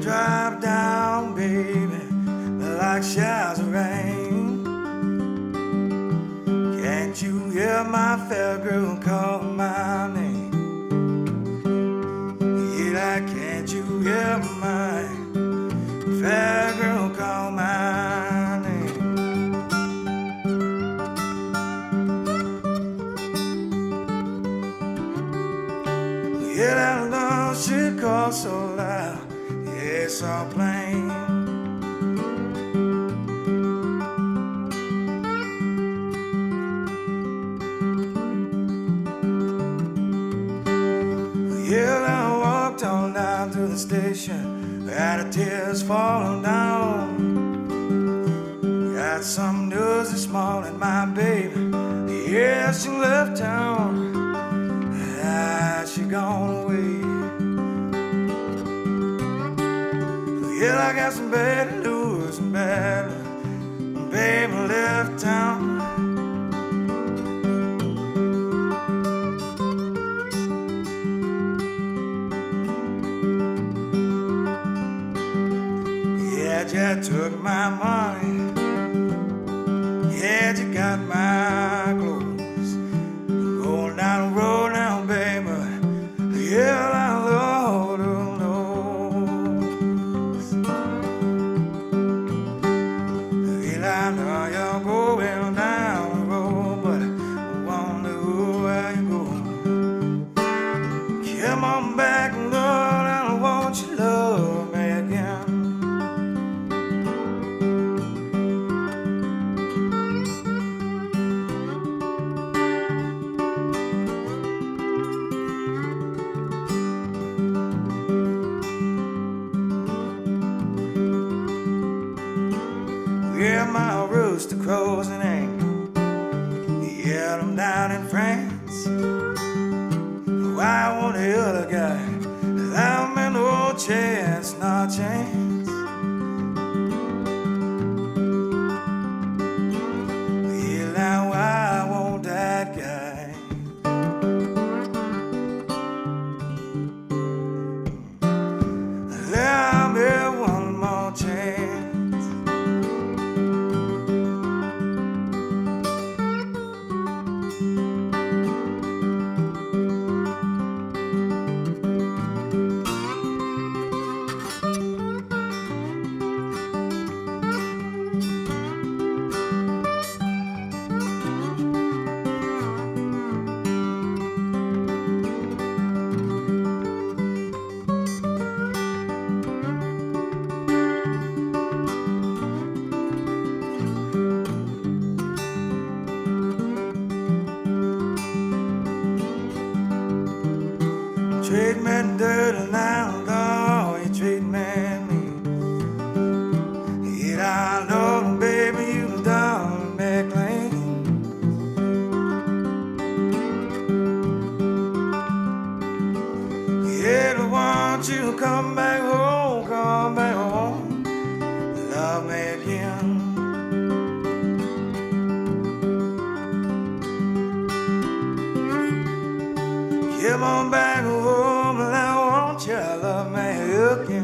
drop down, baby, like showers of rain. Can't you hear my fair girl call my name? Yeah, can't you hear my fair girl call my name? Yet I love should call so loud. It's all plain. Yeah, I walked on down to the station, had the tears falling down. Got some news this morning, my baby. Yeah, she left town. Ah, she gone away. Yeah, I got some bad news, some bad. Baby left town. Yeah, you took my money. Yeah, you got my know you're Yeah, my rooster crows and ain't. Yeah, I'm down in France. Why won't the other guy allow me no chance, no chance? Treat me dirty now, dog. You treat me mean. Yeah, I know, baby, you done me clean. Yeah, I want you to come back home, come back home. Love me again. Come on back home,